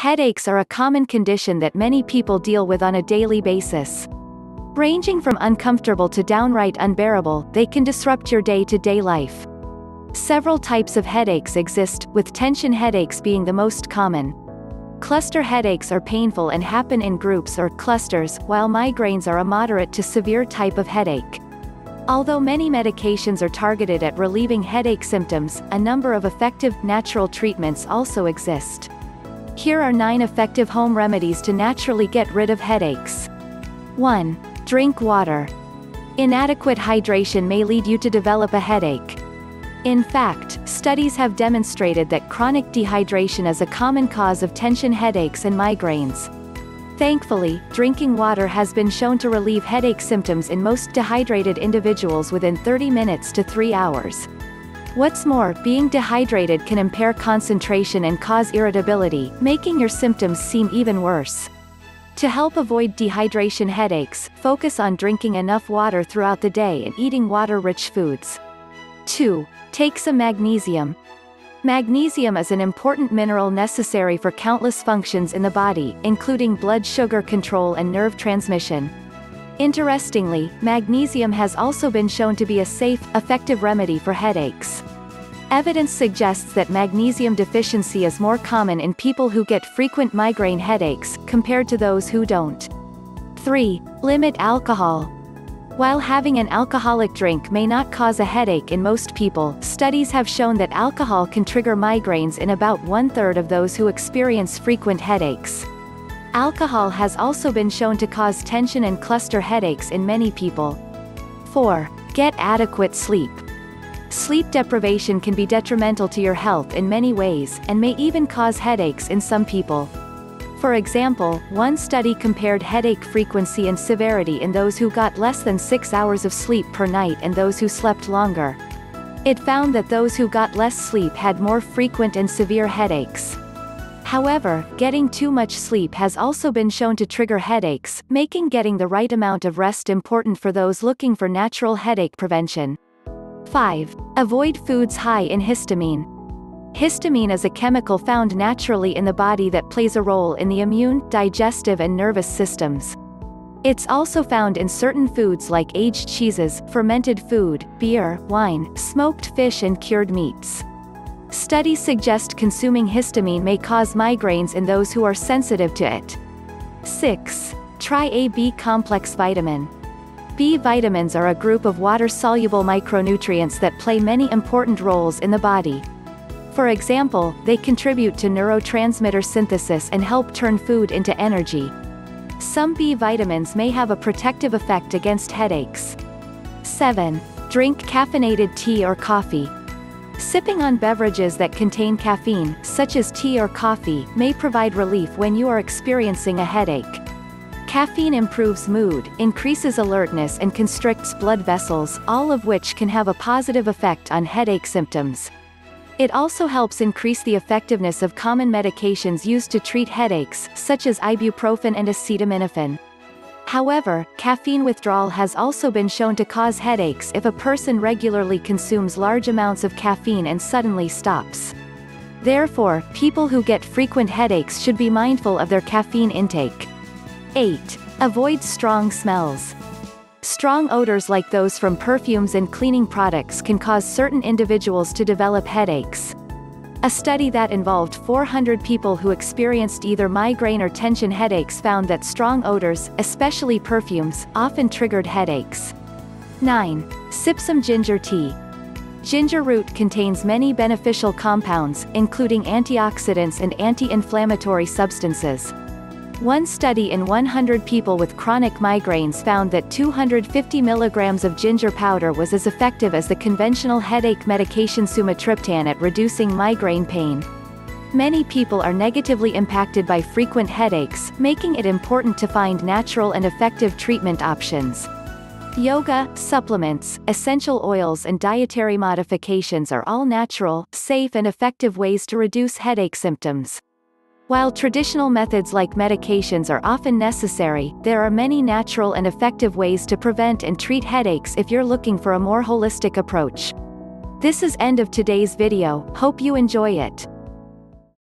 Headaches are a common condition that many people deal with on a daily basis. Ranging from uncomfortable to downright unbearable, they can disrupt your day-to-day life. Several types of headaches exist, with tension headaches being the most common. Cluster headaches are painful and happen in groups or clusters, while migraines are a moderate to severe type of headache. Although many medications are targeted at relieving headache symptoms, a number of effective, natural treatments also exist. Here are 9 effective home remedies to naturally get rid of headaches. 1. Drink water. Inadequate hydration may lead you to develop a headache. In fact, studies have demonstrated that chronic dehydration is a common cause of tension headaches and migraines. Thankfully, drinking water has been shown to relieve headache symptoms in most dehydrated individuals within 30 minutes to 3 hours. What's more, being dehydrated can impair concentration and cause irritability, making your symptoms seem even worse. To help avoid dehydration headaches, focus on drinking enough water throughout the day and eating water-rich foods. 2. Take some magnesium. Magnesium is an important mineral necessary for countless functions in the body, including blood sugar control and nerve transmission. Interestingly, magnesium has also been shown to be a safe, effective remedy for headaches. Evidence suggests that magnesium deficiency is more common in people who get frequent migraine headaches, compared to those who don't. 3. Limit alcohol. While having an alcoholic drink may not cause a headache in most people, studies have shown that alcohol can trigger migraines in about one-third of those who experience frequent headaches. Alcohol has also been shown to cause tension and cluster headaches in many people. 4. Get adequate sleep. Sleep deprivation can be detrimental to your health in many ways, and may even cause headaches in some people. For example, one study compared headache frequency and severity in those who got less than 6 hours of sleep per night and those who slept longer. It found that those who got less sleep had more frequent and severe headaches. However, getting too much sleep has also been shown to trigger headaches, making getting the right amount of rest important for those looking for natural headache prevention. 5. Avoid foods high in histamine. Histamine is a chemical found naturally in the body that plays a role in the immune, digestive and nervous systems. It's also found in certain foods like aged cheeses, fermented food, beer, wine, smoked fish and cured meats. Studies suggest consuming histamine may cause migraines in those who are sensitive to it. 6. Try a B-complex vitamin. B vitamins are a group of water-soluble micronutrients that play many important roles in the body. For example, they contribute to neurotransmitter synthesis and help turn food into energy. Some B vitamins may have a protective effect against headaches. 7. Drink caffeinated tea or coffee. Sipping on beverages that contain caffeine, such as tea or coffee, may provide relief when you are experiencing a headache. Caffeine improves mood, increases alertness and constricts blood vessels, all of which can have a positive effect on headache symptoms. It also helps increase the effectiveness of common medications used to treat headaches, such as ibuprofen and acetaminophen. However, caffeine withdrawal has also been shown to cause headaches if a person regularly consumes large amounts of caffeine and suddenly stops. Therefore, people who get frequent headaches should be mindful of their caffeine intake. 8. Avoid strong smells. Strong odors like those from perfumes and cleaning products can cause certain individuals to develop headaches. A study that involved 400 people who experienced either migraine or tension headaches found that strong odors, especially perfumes, often triggered headaches. 9. Sip some ginger tea. Ginger root contains many beneficial compounds, including antioxidants and anti-inflammatory substances. One study in 100 people with chronic migraines found that 250 mg of ginger powder was as effective as the conventional headache medication sumatriptan at reducing migraine pain. Many people are negatively impacted by frequent headaches, making it important to find natural and effective treatment options. Yoga, supplements, essential oils and dietary modifications are all natural, safe and effective ways to reduce headache symptoms. While traditional methods like medications are often necessary, there are many natural and effective ways to prevent and treat headaches if you're looking for a more holistic approach. This is end of today's video, hope you enjoy it.